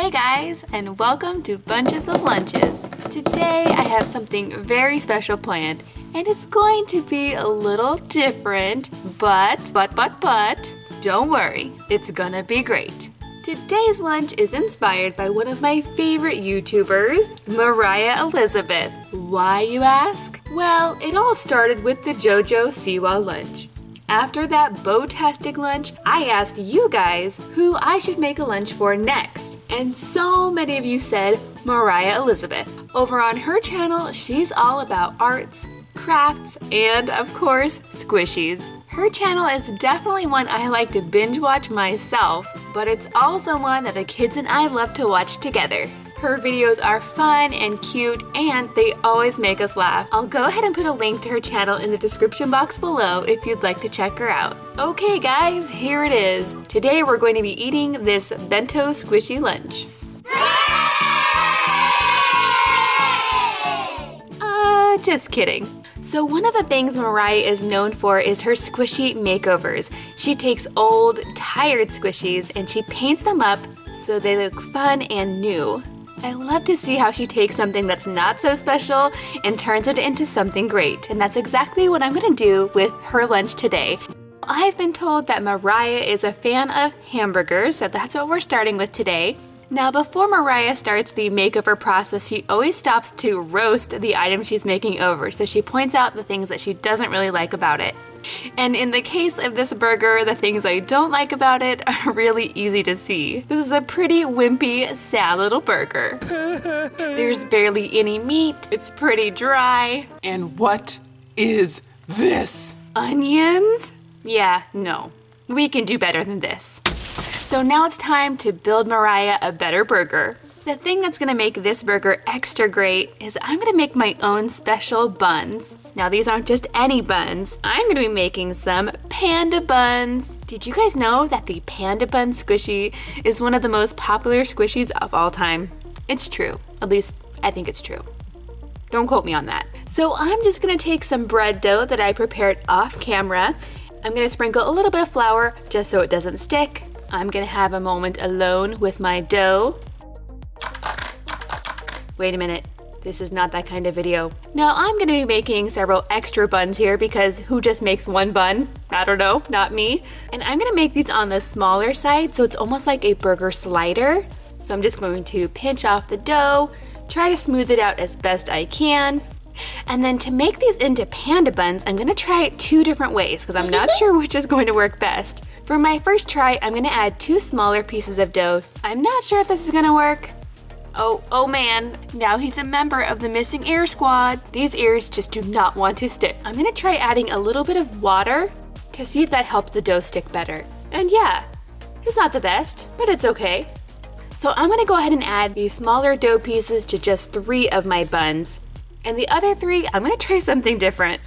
Hey guys, and welcome to Bunches of Lunches. Today I have something very special planned, and it's going to be a little different, but, but, but, but, don't worry, it's gonna be great. Today's lunch is inspired by one of my favorite YouTubers, Moriah Elizabeth. Why, you ask? Well, it all started with the JoJo Siwa lunch. After that bow-tastic lunch, I asked you guys who I should make a lunch for next. And so many of you said Moriah Elizabeth. Over on her channel, she's all about arts, crafts, and of course, squishies. Her channel is definitely one I like to binge watch myself, but it's also one that the kids and I love to watch together. Her videos are fun and cute, and they always make us laugh. I'll go ahead and put a link to her channel in the description box below if you'd like to check her out. Okay guys, here it is. Today we're going to be eating this bento squishy lunch. Uh, just kidding. So one of the things Moriah is known for is her squishy makeovers. She takes old, tired squishies and she paints them up so they look fun and new. I love to see how she takes something that's not so special and turns it into something great, and that's exactly what I'm gonna do with her lunch today. I've been told that Moriah is a fan of hamburgers, so that's what we're starting with today. Now, before Moriah starts the makeover process, she always stops to roast the item she's making over, so she points out the things that she doesn't really like about it. And in the case of this burger, the things I don't like about it are really easy to see. This is a pretty wimpy, sad little burger. There's barely any meat, it's pretty dry. And what is this? Onions? Yeah, no. We can do better than this. So now it's time to build Moriah a better burger. The thing that's gonna make this burger extra great is I'm gonna make my own special buns. Now these aren't just any buns. I'm gonna be making some panda buns. Did you guys know that the panda bun squishy is one of the most popular squishies of all time? It's true. At least I think it's true. Don't quote me on that. So I'm just gonna take some bread dough that I prepared off camera. I'm gonna sprinkle a little bit of flour just so it doesn't stick. I'm gonna have a moment alone with my dough. Wait a minute, this is not that kind of video. Now I'm gonna be making several extra buns here because who just makes one bun? I don't know, not me. And I'm gonna make these on the smaller side so it's almost like a burger slider. So I'm just going to pinch off the dough, try to smooth it out as best I can. And then to make these into panda buns, I'm gonna try it two different ways because I'm not sure which is going to work best. For my first try, I'm gonna add two smaller pieces of dough. I'm not sure if this is gonna work. Oh, oh man, now he's a member of the missing ear squad. These ears just do not want to stick. I'm gonna try adding a little bit of water to see if that helps the dough stick better. And yeah, it's not the best, but it's okay. So I'm gonna go ahead and add these smaller dough pieces to just three of my buns. And the other three, I'm gonna try something different.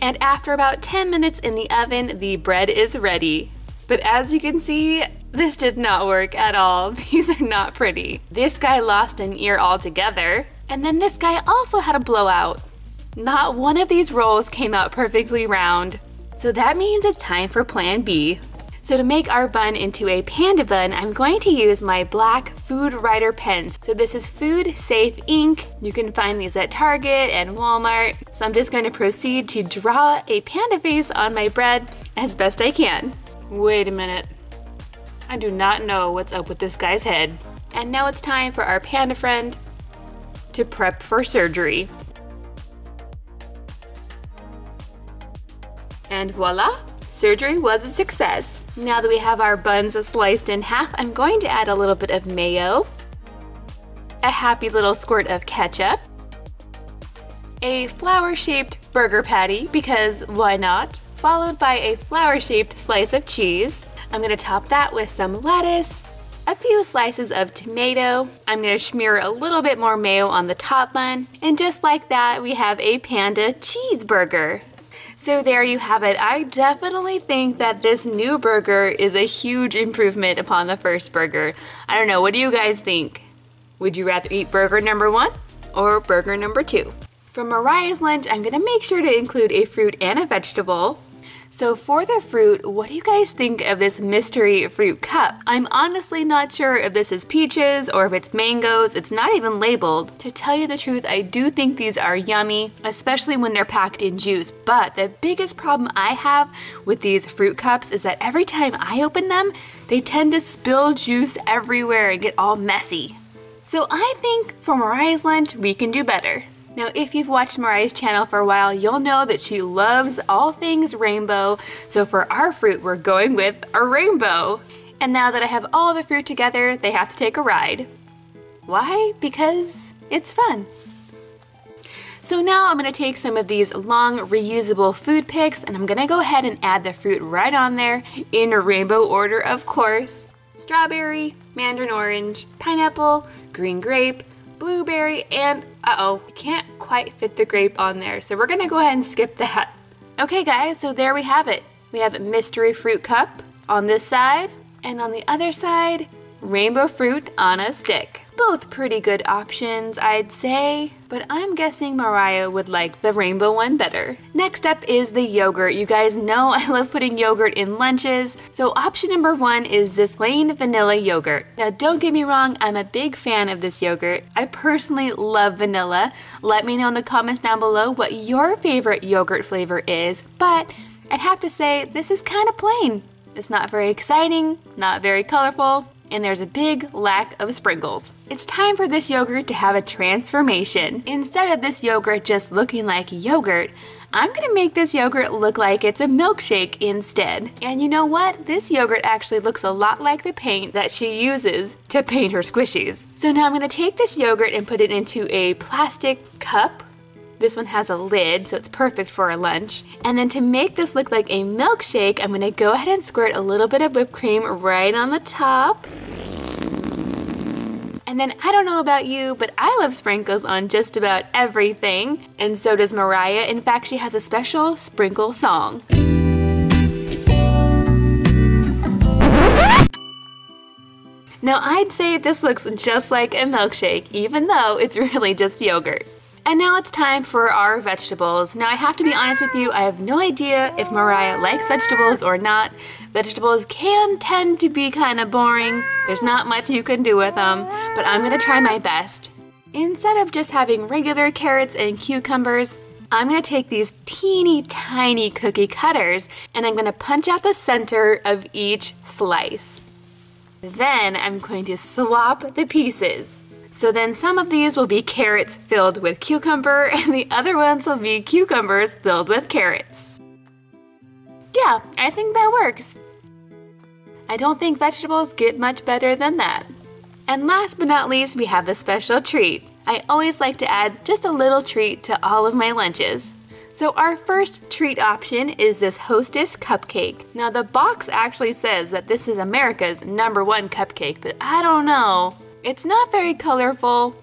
And after about 10 minutes in the oven, the bread is ready. But as you can see, this did not work at all. These are not pretty. This guy lost an ear altogether. And then this guy also had a blowout. Not one of these rolls came out perfectly round. So that means it's time for plan B. So to make our bun into a panda bun, I'm going to use my black Food Writer pens. So this is Food Safe ink. You can find these at Target and Walmart. So I'm just going to proceed to draw a panda face on my bread as best I can. Wait a minute. I do not know what's up with this guy's head. And now it's time for our panda friend to prep for surgery. And voila, surgery was a success. Now that we have our buns sliced in half, I'm going to add a little bit of mayo, a happy little squirt of ketchup, a flower-shaped burger patty, because why not, followed by a flower-shaped slice of cheese, I'm gonna top that with some lettuce, a few slices of tomato. I'm gonna smear a little bit more mayo on the top bun. And just like that, we have a panda cheeseburger. So there you have it. I definitely think that this new burger is a huge improvement upon the first burger. I don't know, what do you guys think? Would you rather eat burger number one or burger number two? For Moriah's lunch, I'm gonna make sure to include a fruit and a vegetable. So for the fruit, what do you guys think of this mystery fruit cup? I'm honestly not sure if this is peaches or if it's mangoes. It's not even labeled. To tell you the truth, I do think these are yummy, especially when they're packed in juice. But the biggest problem I have with these fruit cups is that every time I open them, they tend to spill juice everywhere and get all messy. So I think for Moriah's lunch, we can do better. Now, if you've watched Moriah's channel for a while, you'll know that she loves all things rainbow. So for our fruit, we're going with a rainbow. And now that I have all the fruit together, they have to take a ride. Why? Because it's fun. So now I'm to take some of these long reusable food picks and I'm to go ahead and add the fruit right on there in a rainbow order, of course. Strawberry, mandarin orange, pineapple, green grape, blueberry, and uh-oh, can't quite fit the grape on there, so we're gonna go ahead and skip that. Okay guys, so there we have it. We have a mystery fruit cup on this side, and on the other side, rainbow fruit on a stick. Both pretty good options, I'd say, but I'm guessing Moriah would like the rainbow one better. Next up is the yogurt. You guys know I love putting yogurt in lunches, so option number one is this plain vanilla yogurt. Now don't get me wrong, I'm a big fan of this yogurt. I personally love vanilla. Let me know in the comments down below what your favorite yogurt flavor is, but I'd have to say this is kind of plain. It's not very exciting, not very colorful, and there's a big lack of sprinkles. It's time for this yogurt to have a transformation. Instead of this yogurt just looking like yogurt, I'm gonna make this yogurt look like it's a milkshake instead. And you know what? This yogurt actually looks a lot like the paint that she uses to paint her squishies. So now I'm gonna take this yogurt and put it into a plastic cup this one has a lid, so it's perfect for a lunch. And then to make this look like a milkshake, I'm gonna go ahead and squirt a little bit of whipped cream right on the top. And then I don't know about you, but I love sprinkles on just about everything. And so does Moriah. In fact, she has a special sprinkle song. Now I'd say this looks just like a milkshake, even though it's really just yogurt. And now it's time for our vegetables. Now I have to be honest with you, I have no idea if Moriah likes vegetables or not. Vegetables can tend to be kind of boring. There's not much you can do with them, but I'm gonna try my best. Instead of just having regular carrots and cucumbers, I'm gonna take these teeny tiny cookie cutters and I'm gonna punch out the center of each slice. Then I'm going to swap the pieces. So then some of these will be carrots filled with cucumber and the other ones will be cucumbers filled with carrots. Yeah, I think that works. I don't think vegetables get much better than that. And last but not least, we have the special treat. I always like to add just a little treat to all of my lunches. So our first treat option is this Hostess cupcake. Now the box actually says that this is America's number one cupcake, but I don't know. It's not very colorful.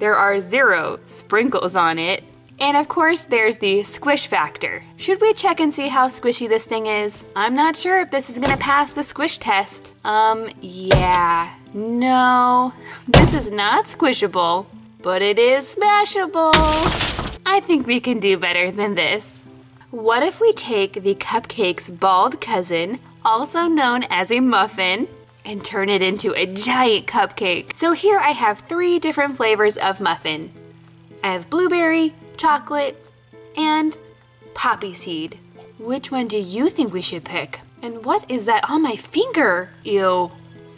There are zero sprinkles on it. And of course, there's the squish factor. Should we check and see how squishy this thing is? I'm not sure if this is gonna pass the squish test. Um, yeah. No, this is not squishable, but it is smashable. I think we can do better than this. What if we take the cupcake's bald cousin, also known as a muffin, and turn it into a giant cupcake. So here I have three different flavors of muffin. I have blueberry, chocolate, and poppy seed. Which one do you think we should pick? And what is that on my finger? Ew.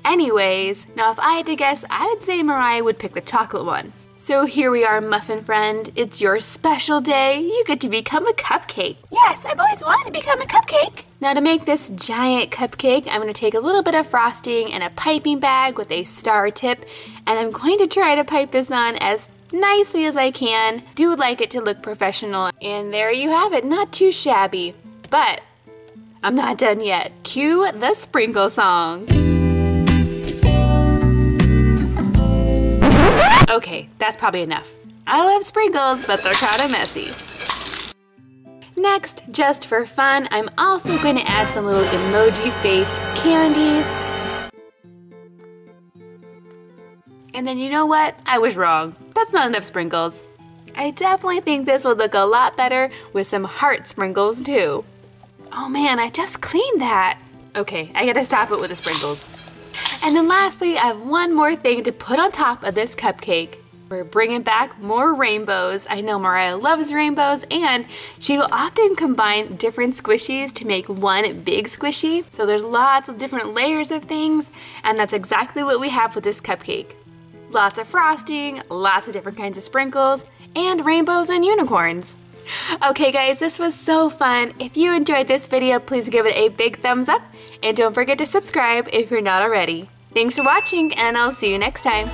Anyways, now if I had to guess, I would say Moriah would pick the chocolate one. So here we are, muffin friend. It's your special day. You get to become a cupcake. Yes, I've always wanted to become a cupcake. Now to make this giant cupcake, I'm gonna take a little bit of frosting and a piping bag with a star tip, and I'm going to try to pipe this on as nicely as I can. Do like it to look professional. And there you have it, not too shabby. But I'm not done yet. Cue the sprinkle song. Okay, that's probably enough. I love sprinkles, but they're kind of messy. Next, just for fun, I'm also going to add some little emoji face candies. And then you know what? I was wrong. That's not enough sprinkles. I definitely think this would look a lot better with some heart sprinkles too. Oh man, I just cleaned that. Okay, I gotta stop it with the sprinkles. And then lastly, I have one more thing to put on top of this cupcake. We're bringing back more rainbows. I know Moriah loves rainbows and she will often combine different squishies to make one big squishy. So there's lots of different layers of things and that's exactly what we have with this cupcake. Lots of frosting, lots of different kinds of sprinkles, and rainbows and unicorns. Okay guys, this was so fun. If you enjoyed this video, please give it a big thumbs up and don't forget to subscribe if you're not already. Thanks for watching and I'll see you next time.